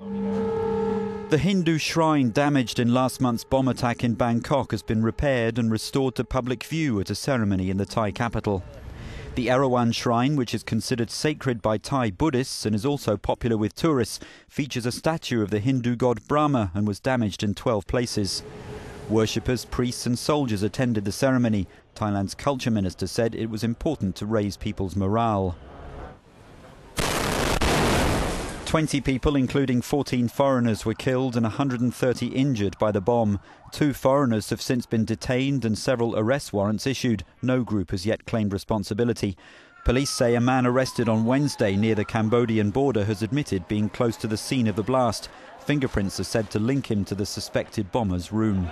The Hindu shrine damaged in last month's bomb attack in Bangkok has been repaired and restored to public view at a ceremony in the Thai capital. The Erawan shrine, which is considered sacred by Thai Buddhists and is also popular with tourists, features a statue of the Hindu god Brahma and was damaged in 12 places. Worshippers, priests and soldiers attended the ceremony. Thailand's culture minister said it was important to raise people's morale. 20 people, including 14 foreigners, were killed and 130 injured by the bomb. Two foreigners have since been detained and several arrest warrants issued. No group has yet claimed responsibility. Police say a man arrested on Wednesday near the Cambodian border has admitted being close to the scene of the blast. Fingerprints are said to link him to the suspected bomber's room.